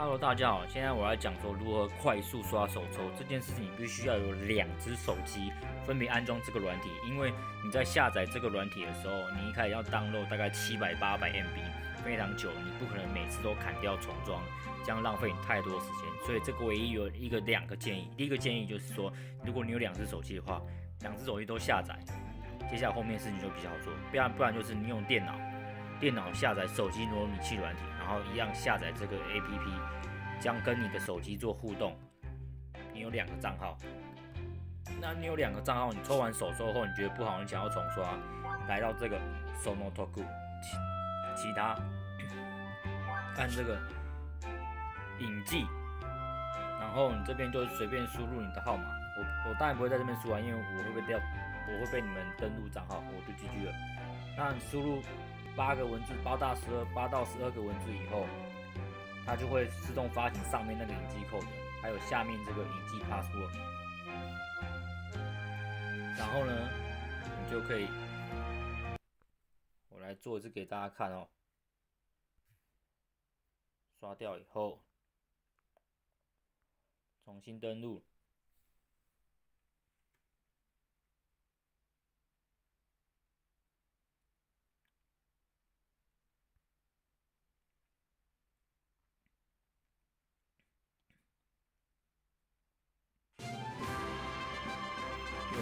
Hello，大家好，现在我要讲说如何快速刷手抽。这件事情，你必须要有两只手机分别安装这个软体，因为你在下载这个软体的时候，你一开始要 download 大概七百八百 MB，非常久，你不可能每次都砍掉重装，这样浪费你太多时间。所以这个唯一有一个两个建议，第一个建议就是说，如果你有两只手机的话，两只手机都下载，接下来后面事情就比较好做，不然不然就是你用电脑，电脑下载手机模拟器软体。然后一样下载这个 APP，将跟你的手机做互动。你有两个账号，那你有两个账号，你抽完手之后，你觉得不好，你想要重刷，来到这个 Sonotoku 其其他，按这个影记，然后你这边就随便输入你的号码。我我当然不会在这边输啊，因为我会被掉，我会被你们登录账号，我就 GG 了。那输入。八个文字，八到十二，八到十二个文字以后，它就会自动发行上面那个影机 code，还有下面这个影机 password。然后呢，你就可以，我来做一次给大家看哦。刷掉以后，重新登录。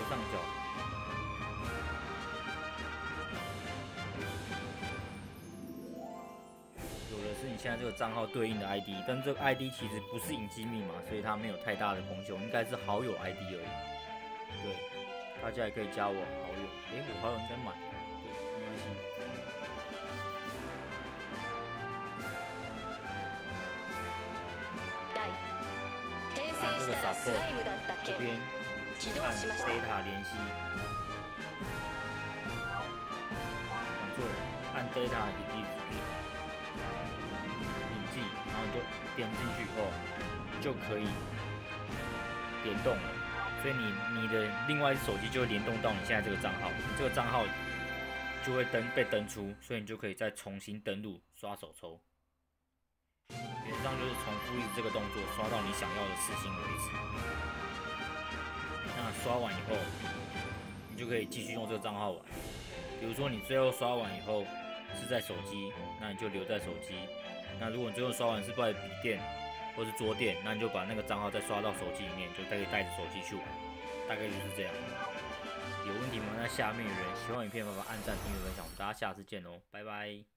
上角有的是你现在这个账号对应的 ID，但这个 ID 其实不是隐机密码，所以它没有太大的功效，应该是好友 ID 而已。对，大家也可以加我好友。哎，我好友在满，对，没关系。按这个打破这边。按 data 联系，错了，按 data 以及引记，然后就点进去后就可以联动了。所以你你的另外一只手机就会联动到你现在这个账号，你这个账号就会登被登出，所以你就可以再重新登录刷手抽。原则上就是重复一直这个动作，刷到你想要的事情为止。那刷完以后，你就可以继续用这个账号玩。比如说你最后刷完以后是在手机，那你就留在手机。那如果你最后刷完是在笔电或是桌垫，那你就把那个账号再刷到手机里面，就可以带着手机去玩。大概就是这样。有问题吗？那下面有人喜欢影片，麻烦按赞、订阅、分享。我们大家下次见喽，拜拜。